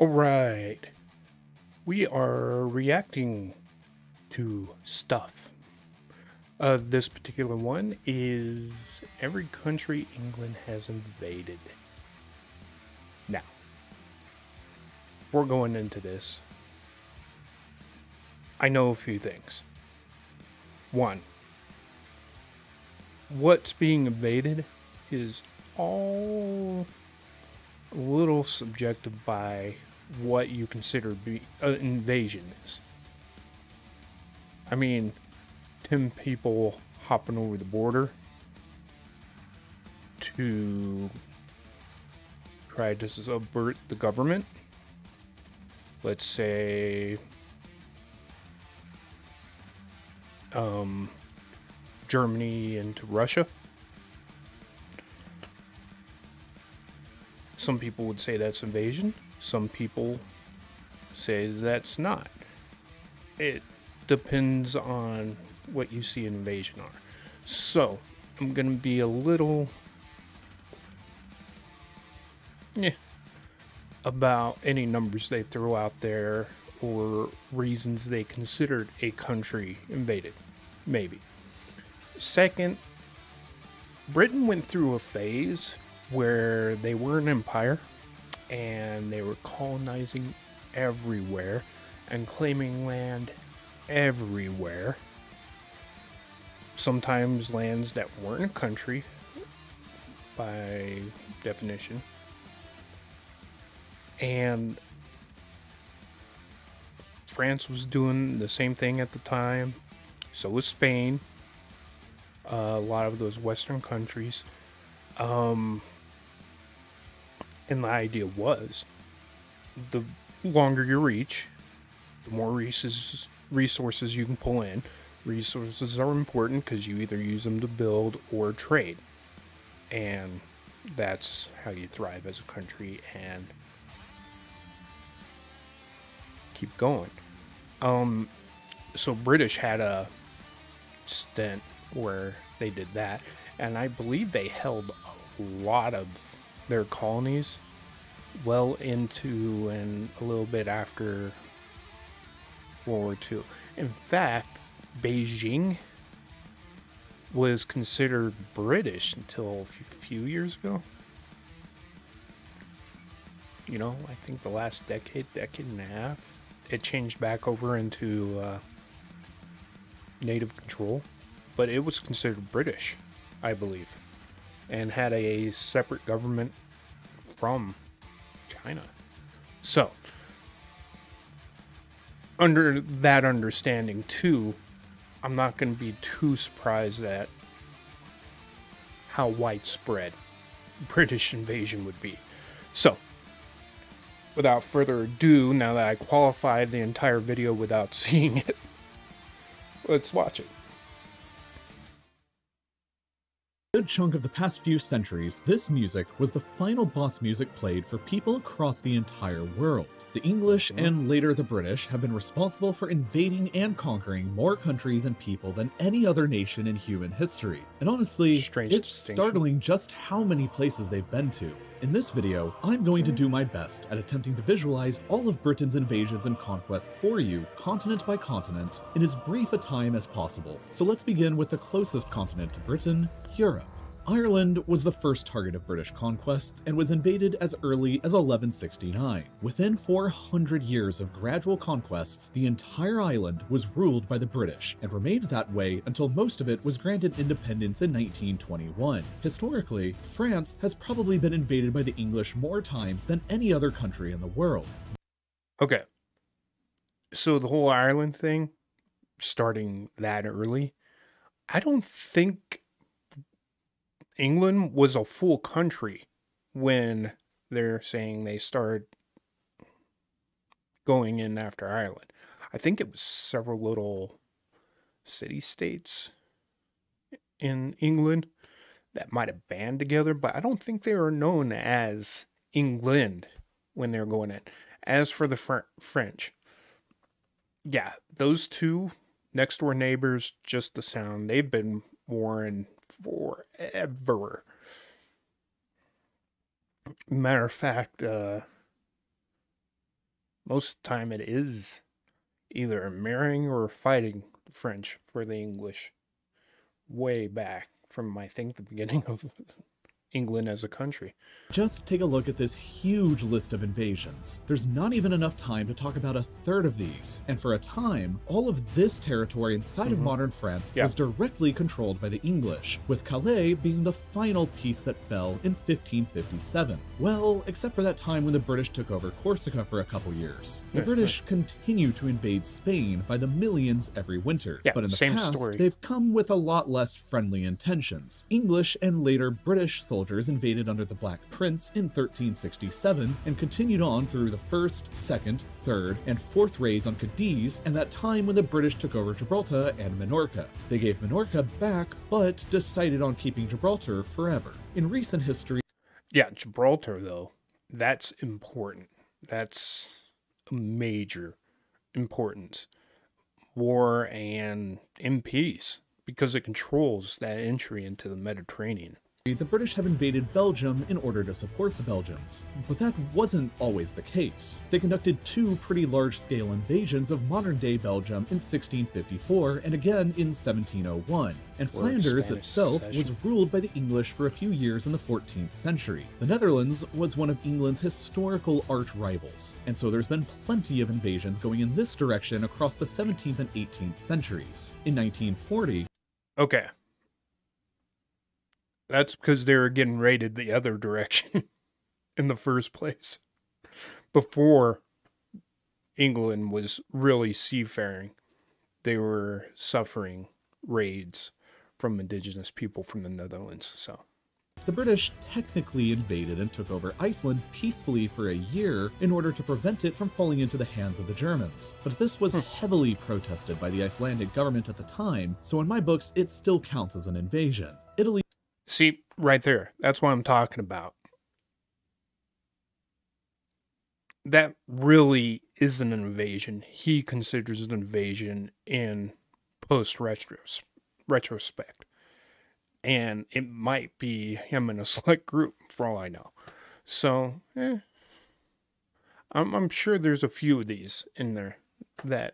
All right. We are reacting to stuff. Uh, this particular one is every country England has invaded. Now, we're going into this. I know a few things. One, what's being invaded is all a little subjective by what you consider be an invasion is. I mean, 10 people hopping over the border to try to subvert the government. Let's say um, Germany into Russia. Some people would say that's invasion. Some people say that's not. It depends on what you see invasion are. So, I'm going to be a little yeah, about any numbers they throw out there or reasons they considered a country invaded. Maybe. Second, Britain went through a phase where they were an empire and they were colonizing everywhere and claiming land everywhere. Sometimes lands that weren't a country by definition. And France was doing the same thing at the time. So was Spain. Uh, a lot of those Western countries. Um, and the idea was the longer your reach, the more resources resources you can pull in. Resources are important because you either use them to build or trade. And that's how you thrive as a country and keep going. Um, so British had a stint where they did that, and I believe they held a lot of their colonies well into and a little bit after World War II. In fact, Beijing was considered British until a few years ago. You know, I think the last decade, decade and a half, it changed back over into uh, native control, but it was considered British, I believe, and had a separate government from China. So, under that understanding, too, I'm not going to be too surprised at how widespread British invasion would be. So, without further ado, now that I qualified the entire video without seeing it, let's watch it. Chunk of the past few centuries, this music was the final boss music played for people across the entire world. The English mm-hmm. and later the British have been responsible for invading and conquering more countries and people than any other nation in human history. And honestly, Strange it's startling just how many places they've been to. In this video, I'm going to mm-hmm. do my best at attempting to visualize all of Britain's invasions and conquests for you, continent by continent, in as brief a time as possible. So let's begin with the closest continent to Britain, Europe. Ireland was the first target of British conquests and was invaded as early as 1169. Within 400 years of gradual conquests, the entire island was ruled by the British and remained that way until most of it was granted independence in 1921. Historically, France has probably been invaded by the English more times than any other country in the world. Okay. So the whole Ireland thing, starting that early, I don't think England was a full country when they're saying they started going in after Ireland. I think it was several little city states in England that might have band together, but I don't think they were known as England when they're going in. As for the Fr- French, yeah, those two next door neighbors, just the sound, they've been warring forever. Matter of fact, uh, most of the time it is either marrying or fighting French for the English way back from I think the beginning of England as a country. Just take a look at this huge list of invasions. There's not even enough time to talk about a third of these, and for a time, all of this territory inside mm-hmm. of modern France yeah. was directly controlled by the English, with Calais being the final piece that fell in 1557. Well, except for that time when the British took over Corsica for a couple years. The British continue to invade Spain by the millions every winter, yeah, but in the past, story. they've come with a lot less friendly intentions. English and later British soldiers soldiers invaded under the Black Prince in 1367 and continued on through the first, second, third, and fourth raids on Cadiz and that time when the British took over Gibraltar and Minorca. They gave Minorca back, but decided on keeping Gibraltar forever. In recent history, yeah, Gibraltar though, that's important. That's a major importance. War and in peace because it controls that entry into the Mediterranean. The British have invaded Belgium in order to support the Belgians, but that wasn't always the case. They conducted two pretty large-scale invasions of modern-day Belgium in 1654 and again in 1701, and Flanders itself succession. was ruled by the English for a few years in the 14th century. The Netherlands was one of England's historical arch rivals, and so there's been plenty of invasions going in this direction across the 17th and 18th centuries. In 1940, Okay, that's because they were getting raided the other direction in the first place. Before England was really seafaring, they were suffering raids from indigenous people from the Netherlands. So the British technically invaded and took over Iceland peacefully for a year in order to prevent it from falling into the hands of the Germans. But this was hmm. heavily protested by the Icelandic government at the time, so in my books it still counts as an invasion. Italy See, right there. That's what I'm talking about. That really is an invasion. He considers an invasion in post retrospect. And it might be him in a select group, for all I know. So, eh. I'm, I'm sure there's a few of these in there that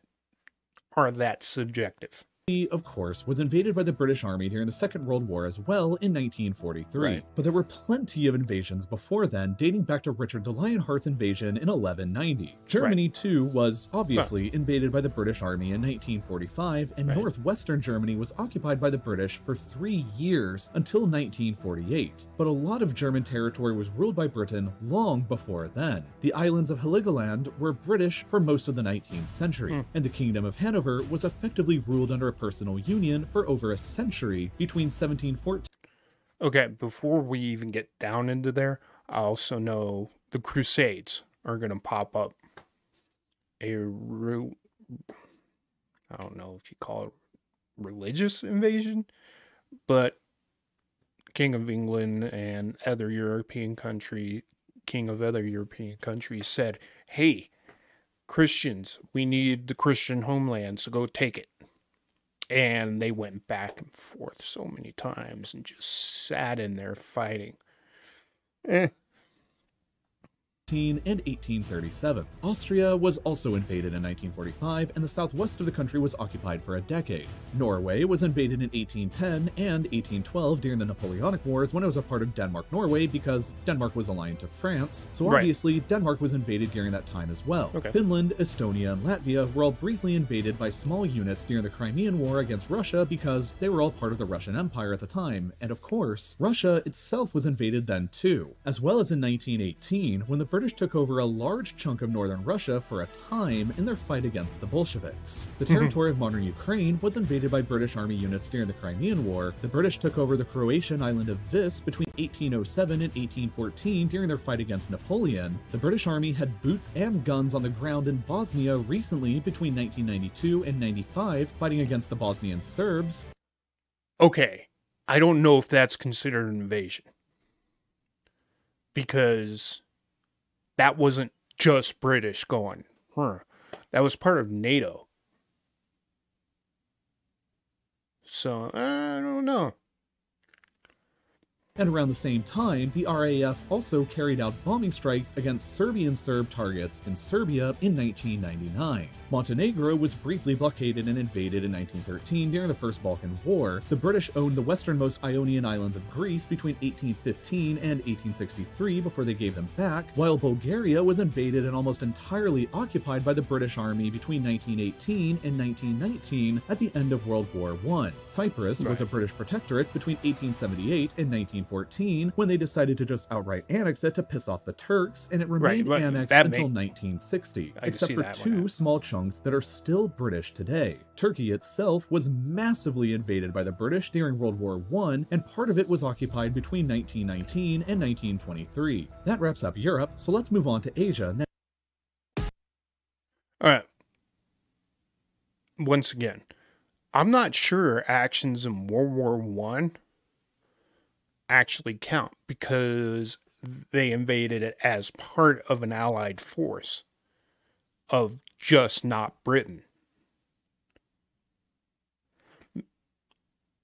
are that subjective of course, was invaded by the British Army during the Second World War as well in 1943. Right. But there were plenty of invasions before then, dating back to Richard the Lionheart's invasion in 1190. Germany, right. too, was obviously huh. invaded by the British Army in 1945, and right. northwestern Germany was occupied by the British for three years until 1948. But a lot of German territory was ruled by Britain long before then. The islands of Heligoland were British for most of the 19th century, mm. and the Kingdom of Hanover was effectively ruled under a personal union for over a century between 1714. Okay, before we even get down into there, I also know the Crusades are going to pop up. A real, I don't know if you call it religious invasion, but King of England and other European country, King of other European countries said, "Hey, Christians, we need the Christian homeland, so go take it." And they went back and forth so many times and just sat in there fighting. Eh, and 1837. Austria was also invaded in 1945, and the southwest of the country was occupied for a decade. Norway was invaded in 1810 and 1812 during the Napoleonic Wars when it was a part of Denmark-Norway because Denmark was aligned to France, so obviously right. Denmark was invaded during that time as well. Okay. Finland, Estonia, and Latvia were all briefly invaded by small units during the Crimean War against Russia because they were all part of the Russian Empire at the time, and of course, Russia itself was invaded then too, as well as in 1918 when the British took over a large chunk of northern Russia for a time in their fight against the Bolsheviks. The mhm. territory of modern Ukraine was invaded by British army units during the Crimean War. The British took over the Croatian island of Vis between 1807 and 1814 during their fight against Napoleon. The British army had boots and guns on the ground in Bosnia recently between 1992 and 95 fighting against the Bosnian Serbs. Okay, I don't know if that's considered an invasion. Because that wasn't just British going, huh. That was part of NATO. So, I don't know. And around the same time, the RAF also carried out bombing strikes against Serbian Serb targets in Serbia in 1999. Montenegro was briefly blockaded and invaded in 1913 during the First Balkan War. The British owned the westernmost Ionian islands of Greece between 1815 and 1863 before they gave them back, while Bulgaria was invaded and almost entirely occupied by the British Army between 1918 and 1919 at the end of World War I. Cyprus was a British protectorate between 1878 and 1914 when they decided to just outright annex it to piss off the Turks, and it remained right, annexed until make- 1960, I except for one two small chunks that are still British today. Turkey itself was massively invaded by the British during World War I, and part of it was occupied between 1919 and 1923. That wraps up Europe, so let's move on to Asia now. All right. Once again, I'm not sure actions in World War One actually count because they invaded it as part of an Allied force of just not Britain.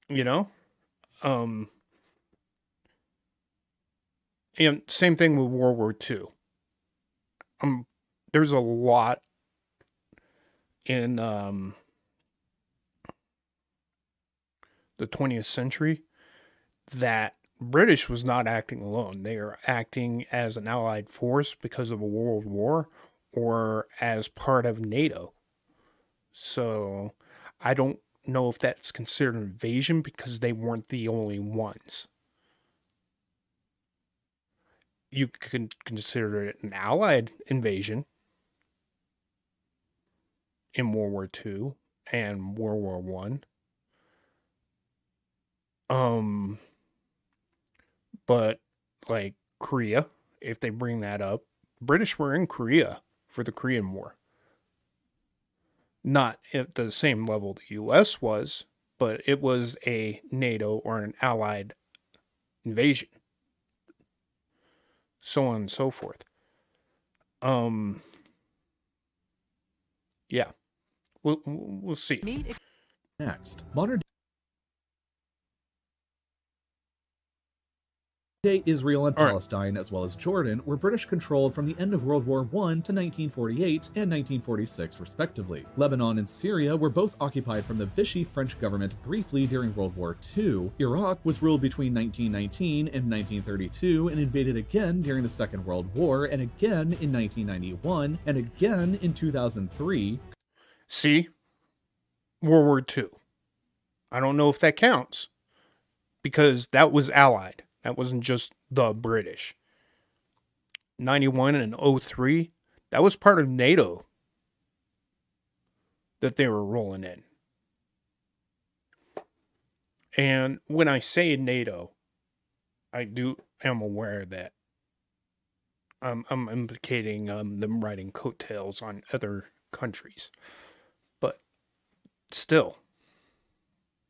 You know, um, and same thing with World War Two. Um, there's a lot in um, the 20th century that British was not acting alone. They are acting as an allied force because of a world war or as part of NATO. So I don't know if that's considered an invasion because they weren't the only ones. You could consider it an allied invasion in World War Two and World War One. Um, but like Korea, if they bring that up, British were in Korea for the Korean War. Not at the same level the U.S. was, but it was a NATO or an allied invasion. So on and so forth. Um. Yeah. We'll we'll see. Next, modern day Israel and All right. Palestine, as well as Jordan, were British controlled from the end of World War I to 1948 and 1946, respectively. Lebanon and Syria were both occupied from the Vichy French government briefly during World War II. Iraq was ruled between 1919 and 1932 and invaded again during the Second World War, and again in 1991, and again in 2003, See, World War II. I don't know if that counts because that was Allied. That wasn't just the British. 91 and 03, that was part of NATO that they were rolling in. And when I say NATO, I do am aware that I'm, I'm implicating um, them riding coattails on other countries. But still,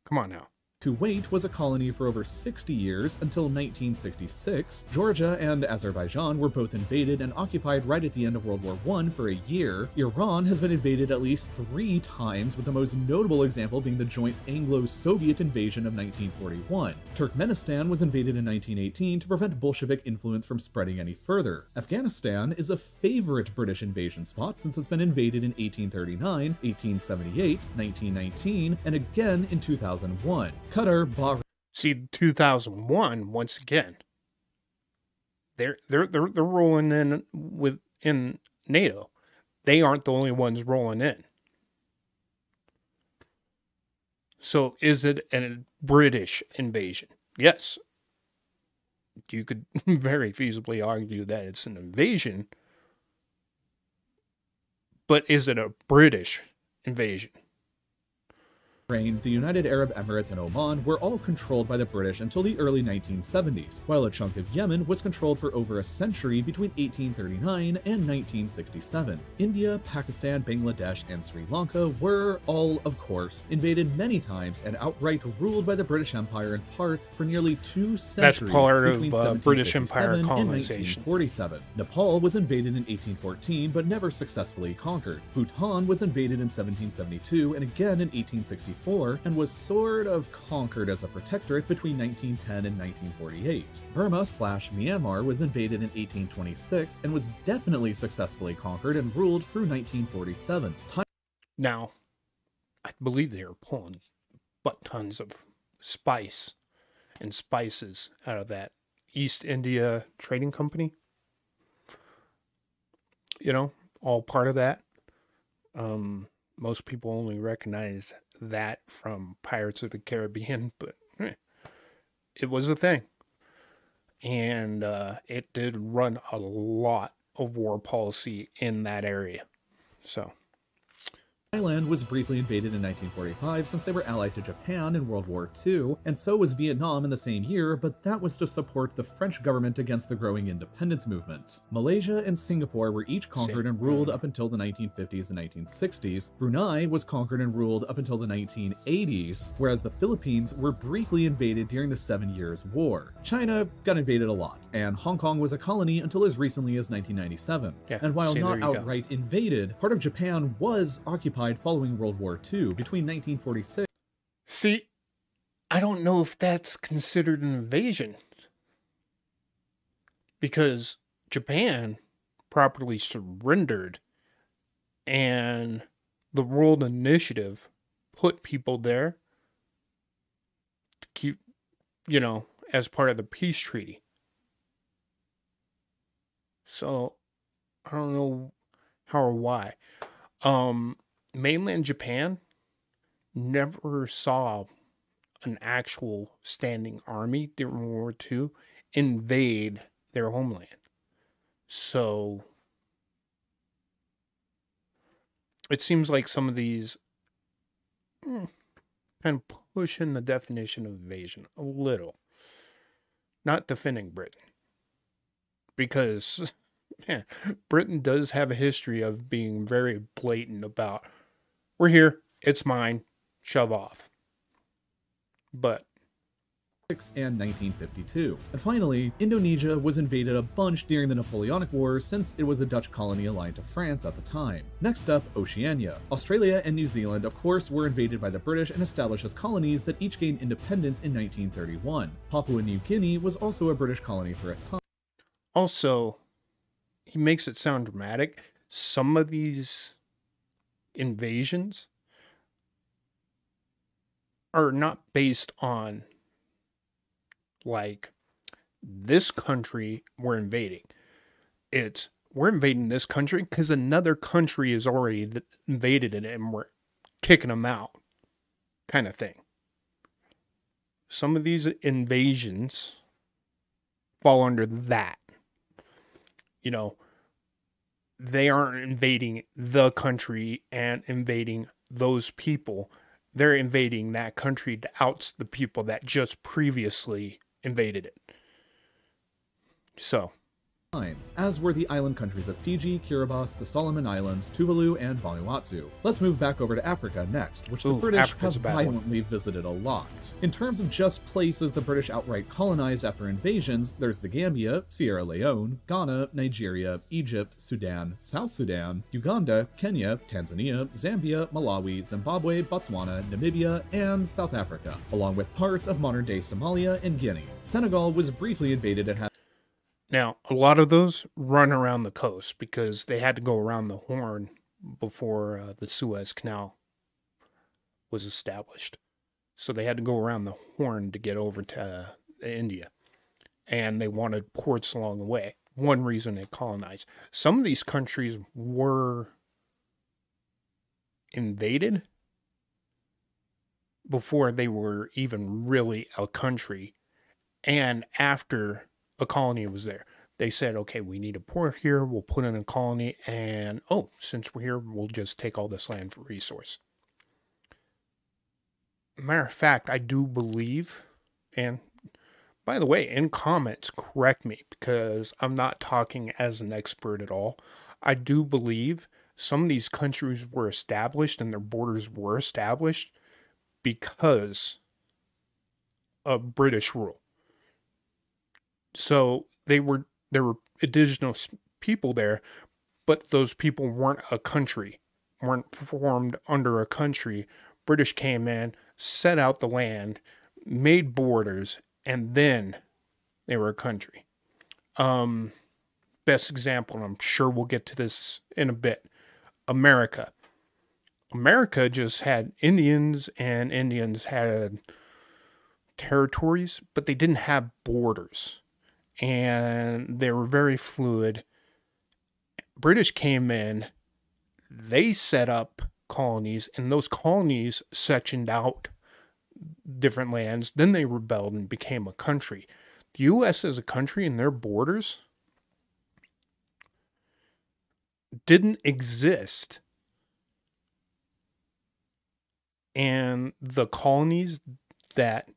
come on now. Kuwait was a colony for over 60 years until 1966. Georgia and Azerbaijan were both invaded and occupied right at the end of World War I for a year. Iran has been invaded at least three times, with the most notable example being the joint Anglo Soviet invasion of 1941. Turkmenistan was invaded in 1918 to prevent Bolshevik influence from spreading any further. Afghanistan is a favorite British invasion spot since it's been invaded in 1839, 1878, 1919, and again in 2001. Qatar, Bahrain, See, 2001 once again. They're they're they're they're rolling in with in NATO. They aren't the only ones rolling in. So is it a British invasion? Yes. You could very feasibly argue that it's an invasion. But is it a British invasion? The United Arab Emirates, and Oman were all controlled by the British until the early 1970s, while a chunk of Yemen was controlled for over a century between 1839 and 1967. India, Pakistan, Bangladesh, and Sri Lanka were all, of course, invaded many times and outright ruled by the British Empire in parts for nearly two centuries. That's part of, between uh, British 1757 Empire and colonization. 1947. Nepal was invaded in 1814 but never successfully conquered. Bhutan was invaded in 1772 and again in 1864 1944 and was sort of conquered as a protectorate between 1910 and 1948. Burma slash Myanmar was invaded in 1826 and was definitely successfully conquered and ruled through 1947. Now, I believe they were pulling butt tons of spice and spices out of that East India Trading Company. You know, all part of that. Um, most people only recognize that from Pirates of the Caribbean, but eh, it was a thing. And uh, it did run a lot of war policy in that area. So. Thailand was briefly invaded in 1945 since they were allied to Japan in World War II, and so was Vietnam in the same year, but that was to support the French government against the growing independence movement. Malaysia and Singapore were each conquered and ruled up until the 1950s and 1960s. Brunei was conquered and ruled up until the 1980s, whereas the Philippines were briefly invaded during the Seven Years' War. China got invaded a lot, and Hong Kong was a colony until as recently as 1997. Yeah, and while not you go. outright invaded, part of Japan was occupied following World War II between 1946 See, I don't know if that's considered an invasion. Because Japan properly surrendered and the World Initiative put people there to keep, you know, as part of the peace treaty. So I don't know how or why. Um, mainland Japan never saw an actual standing army during World War II invade their homeland. So it seems like some of these mm, kind of pushing the definition of invasion a little. Not defending Britain. Because man, Britain does have a history of being very blatant about we're here, it's mine, shove off. But and 1952. And finally, Indonesia was invaded a bunch during the Napoleonic Wars since it was a Dutch colony aligned to France at the time. Next up, Oceania. Australia and New Zealand, of course, were invaded by the British and established as colonies that each gained independence in 1931. Papua New Guinea was also a British colony for a time. also, he makes it sound dramatic. Some of these invasions are not based on like this country we're invading. It's we're invading this country because another country has already invaded it and we're kicking them out, kind of thing. Some of these invasions fall under that. You know, they aren't invading the country and invading those people. They're invading that country to oust the people that just previously invaded it. So, time, as were the island countries of Fiji, Kiribati, the Solomon Islands, Tuvalu, and Vanuatu. Let's move back over to Africa next, which the Ooh, British Africa's have bad one. violently visited a lot. In terms of just places the British outright colonized after invasions, there's the Gambia, Sierra Leone, Ghana, Nigeria, Egypt, Sudan, South Sudan, Uganda, Kenya, Tanzania, Zambia, Malawi, Zimbabwe, Botswana, Namibia, and South Africa, along with parts of modern-day Somalia and Guinea. Senegal was briefly invaded and had now a lot of those run around the coast because they had to go around the Horn before uh, the Suez Canal was established. So they had to go around the Horn to get over to uh, India. And they wanted ports along the way. One reason they colonized. Some of these countries were invaded before they were even really a country and after a colony was there. They said, okay, we need a port here. We'll put in a colony. And oh, since we're here, we'll just take all this land for resource. Matter of fact, I do believe, and by the way, in comments, correct me because I'm not talking as an expert at all. I do believe some of these countries were established and their borders were established because of British rule. So they were there were indigenous people there, but those people weren't a country, weren't formed under a country, British came in, set out the land, made borders, and then they were a country. Um, best example, and I'm sure we'll get to this in a bit America. America just had Indians, and Indians had territories, but they didn't have borders. And they were very fluid. British came in, they set up colonies, and those colonies sectioned out different lands. Then they rebelled and became a country. The U.S. as a country and their borders didn't exist. And the colonies that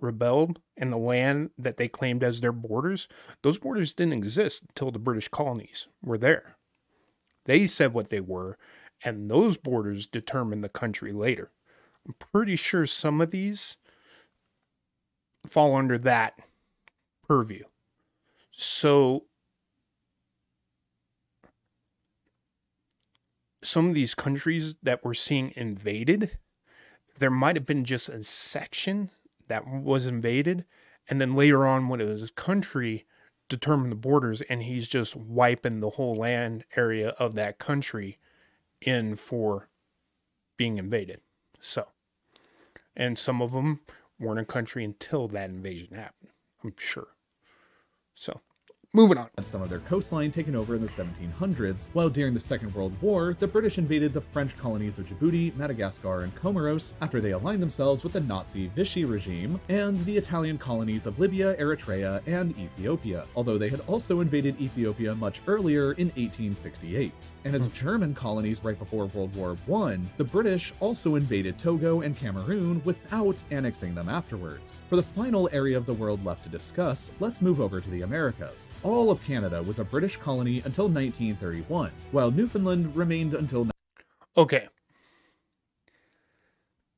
rebelled and the land that they claimed as their borders, those borders didn't exist until the British colonies were there. They said what they were, and those borders determined the country later. I'm pretty sure some of these fall under that purview. So some of these countries that we're seeing invaded, there might have been just a section that was invaded, and then later on, when it was a country, determined the borders, and he's just wiping the whole land area of that country in for being invaded. So, and some of them weren't a country until that invasion happened, I'm sure. So, Moving on. Had some of their coastline taken over in the 1700s, while during the Second World War, the British invaded the French colonies of Djibouti, Madagascar, and Comoros after they aligned themselves with the Nazi Vichy regime, and the Italian colonies of Libya, Eritrea, and Ethiopia, although they had also invaded Ethiopia much earlier in 1868. And as hmm. German colonies right before World War I, the British also invaded Togo and Cameroon without annexing them afterwards. For the final area of the world left to discuss, let's move over to the Americas all of Canada was a British colony until 1931, while Newfoundland remained until. Okay.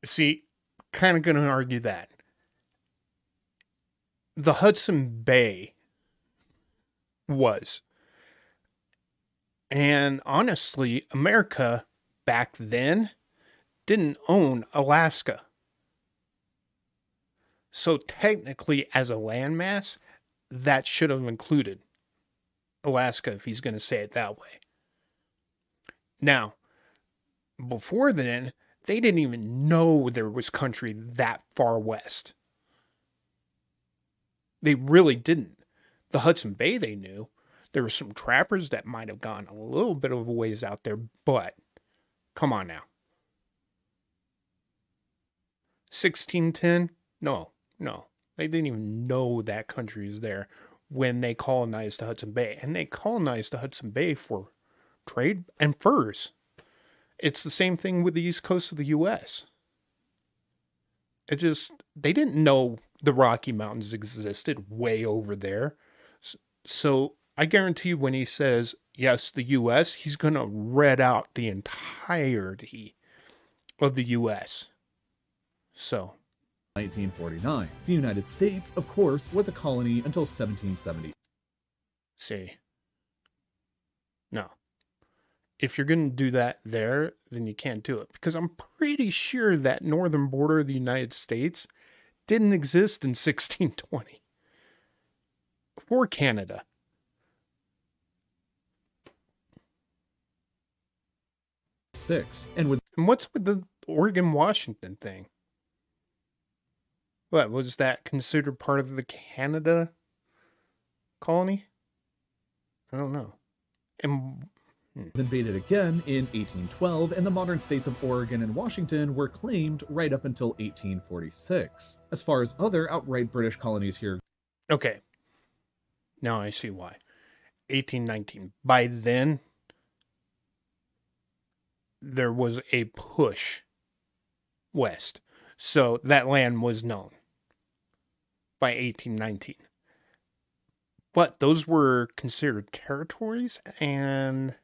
See, kind of going to argue that. The Hudson Bay was. And honestly, America back then didn't own Alaska. So technically, as a landmass, that should have included Alaska if he's going to say it that way. Now, before then, they didn't even know there was country that far west. They really didn't. The Hudson Bay they knew. There were some trappers that might have gone a little bit of a ways out there, but come on now. 1610? No, no. They didn't even know that country is there when they colonized the Hudson Bay. And they colonized the Hudson Bay for trade and furs. It's the same thing with the east coast of the US. It just, they didn't know the Rocky Mountains existed way over there. So I guarantee you when he says, yes, the US, he's going to read out the entirety of the US. So 1949. The United States, of course, was a colony until 1770. See. No. If you're going to do that there, then you can't do it. Because I'm pretty sure that northern border of the United States didn't exist in 1620 for Canada. Six, and was. And what's with the Oregon Washington thing? What was that considered part of the Canada colony? I don't know. And hmm. invaded again in 1812, and the modern states of Oregon and Washington were claimed right up until 1846. As far as other outright British colonies here. Okay. Now I see why. 1819. By then, there was a push west. So that land was known by 1819. But those were considered territories and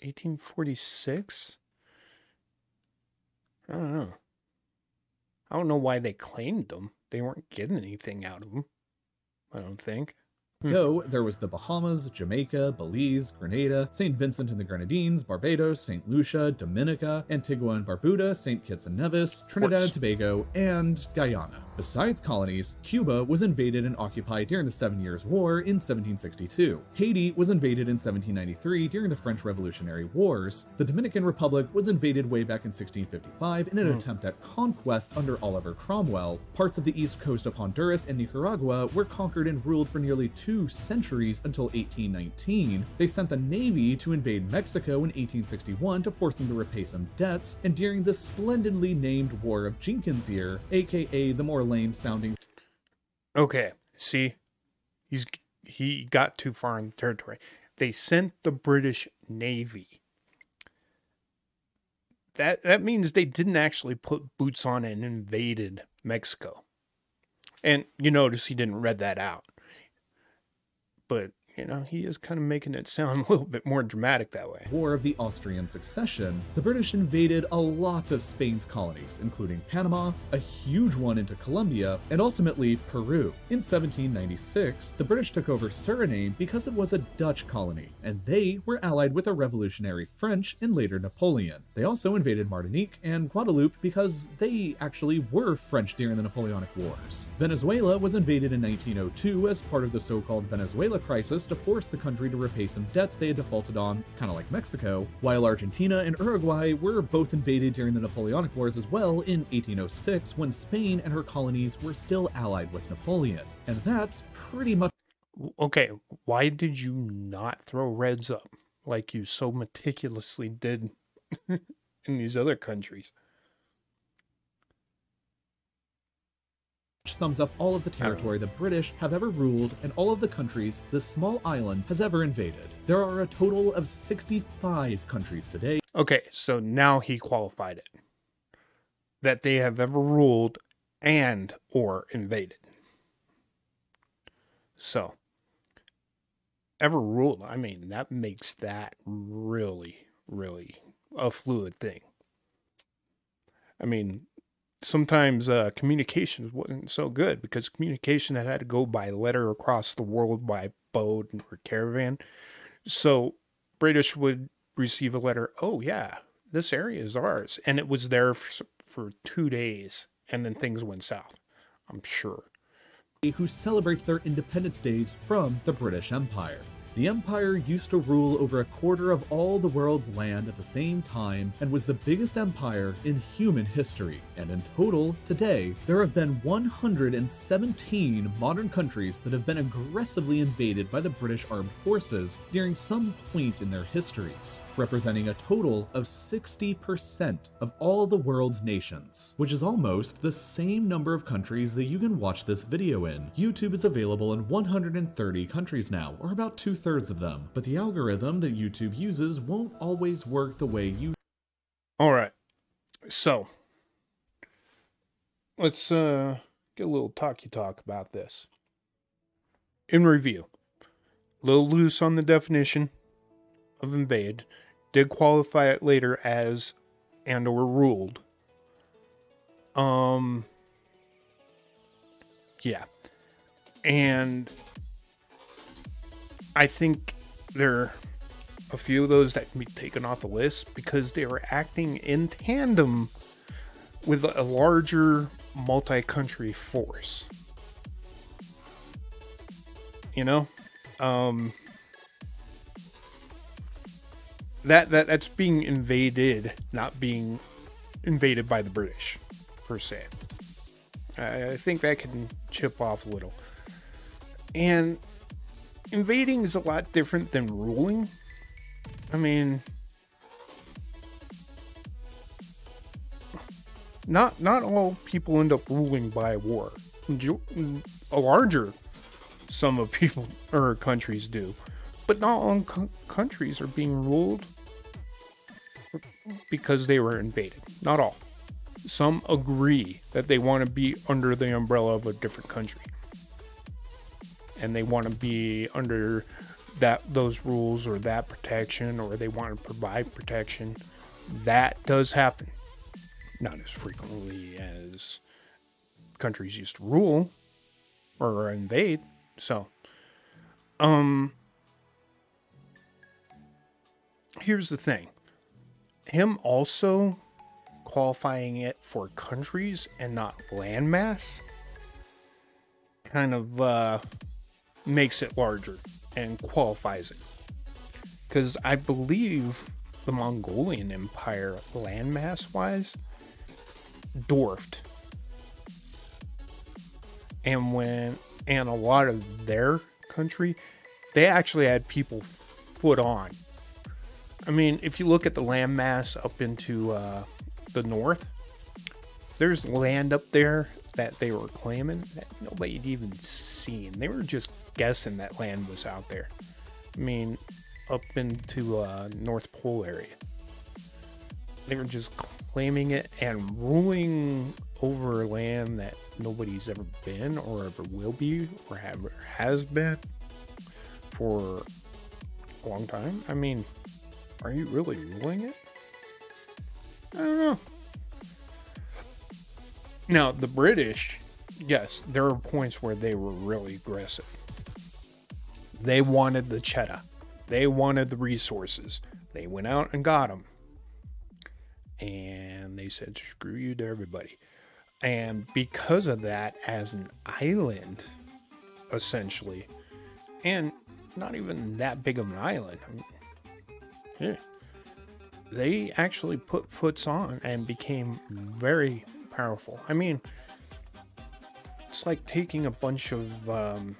1846? I don't know. I don't know why they claimed them. They weren't getting anything out of them. I don't think. Hmm. Go, there was the Bahamas, Jamaica, Belize, Grenada, St. Vincent and the Grenadines, Barbados, St. Lucia, Dominica, Antigua and Barbuda, St. Kitts and Nevis, Trinidad and Tobago, and Guyana. Besides colonies, Cuba was invaded and occupied during the Seven Years' War in 1762. Haiti was invaded in 1793 during the French Revolutionary Wars. The Dominican Republic was invaded way back in 1655 in an hmm. attempt at conquest under Oliver Cromwell. Parts of the east coast of Honduras and Nicaragua were conquered and ruled for nearly two centuries until 1819. They sent the Navy to invade Mexico in 1861 to force them to repay some debts, and during the splendidly named War of Jenkins' Ear, aka the more lame sounding Okay, see, he's he got too far in the territory. They sent the British Navy. That that means they didn't actually put boots on and invaded Mexico. And you notice he didn't read that out. But you know, he is kind of making it sound a little bit more dramatic that way. War of the Austrian Succession, the British invaded a lot of Spain's colonies, including Panama, a huge one into Colombia, and ultimately Peru. In 1796, the British took over Suriname because it was a Dutch colony, and they were allied with the revolutionary French and later Napoleon. They also invaded Martinique and Guadeloupe because they actually were French during the Napoleonic Wars. Venezuela was invaded in 1902 as part of the so-called Venezuela crisis to force the country to repay some debts they had defaulted on, kind of like Mexico, while Argentina and Uruguay were both invaded during the Napoleonic Wars as well in 1806 when Spain and her colonies were still allied with Napoleon. And that's pretty much Okay, why did you not throw reds up like you so meticulously did in these other countries? Sums up all of the territory the British have ever ruled and all of the countries the small island has ever invaded. There are a total of 65 countries today. Okay, so now he qualified it. That they have ever ruled and or invaded. So, ever ruled, I mean, that makes that really, really a fluid thing. I mean, sometimes uh, communication wasn't so good because communication had to go by letter across the world by boat or caravan. So British would receive a letter. Oh yeah, this area is ours, and it was there for, for two days, and then things went south. I'm sure. Who celebrate their independence days from the British Empire. The Empire used to rule over a quarter of all the world's land at the same time and was the biggest empire in human history. And in total, today, there have been 117 modern countries that have been aggressively invaded by the British armed forces during some point in their histories, representing a total of 60% of all the world's nations, which is almost the same number of countries that you can watch this video in. YouTube is available in 130 countries now, or about two thirds thirds of them, but the algorithm that YouTube uses won't always work the way you. All right. So, let's uh, get a little talky talk about this. In review, a little loose on the definition of invade, did qualify it later as and or ruled. Um, yeah. And I think there are a few of those that can be taken off the list because they were acting in tandem with a larger multi country force. You know? Um, that, that that's being invaded, not being invaded by the British, per se. I, I think that can chip off a little. And invading is a lot different than ruling. I mean, not not all people end up ruling by war. A larger sum of people or countries do, but not all co- countries are being ruled because they were invaded. Not all. Some agree that they want to be under the umbrella of a different country and they want to be under that those rules or that protection or they want to provide protection that does happen. Not as frequently as countries used to rule or invade so Um, here's the thing. Him also qualifying it for countries and not landmass kind of uh, makes it larger and qualifies it. Because I believe the Mongolian Empire, landmass wise, dwarfed. And when, and a lot of their country, they actually had people foot on. I mean, if you look at the landmass up into uh, the north, there's land up there that they were claiming that nobody had even seen. They were just guessing that land was out there. I mean, up into uh, North Pole area. They were just claiming it and ruling over land that nobody's ever been or ever will be or ever has been for a long time. I mean, are you really ruling it? I don't know. Now, the British, yes, there are points where they were really aggressive. They wanted the cheddar, they wanted the resources. They went out and got them. And they said, screw you to everybody. And because of that, as an island, essentially, and not even that big of an island, I mean, yeah, they actually put foots on and became very powerful. I mean, it's like taking a bunch of um,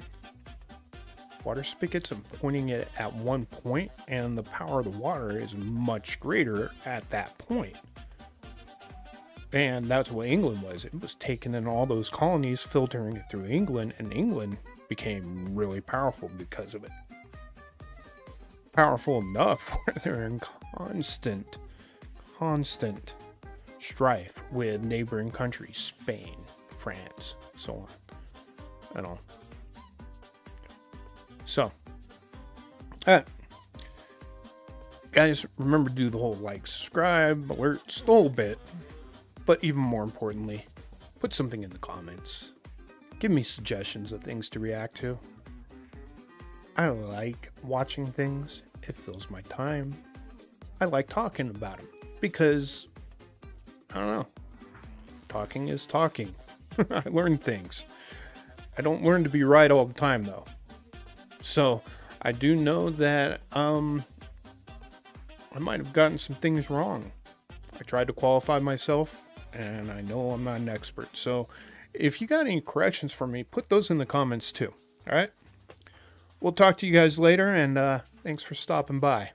water spigots and pointing it at one point, and the power of the water is much greater at that point. And that's what England was. It was taken in all those colonies, filtering it through England, and England became really powerful because of it. Powerful enough where they're in constant, constant strife with neighboring countries, Spain, France, so on and all. So, uh, guys, remember to do the whole like, subscribe, alerts, the whole bit. But even more importantly, put something in the comments. Give me suggestions of things to react to. I like watching things, it fills my time. I like talking about them because I don't know. Talking is talking. I learn things. I don't learn to be right all the time though. So I do know that um I might have gotten some things wrong. I tried to qualify myself and I know I'm not an expert. So if you got any corrections for me, put those in the comments too. All right? We'll talk to you guys later and uh thanks for stopping by.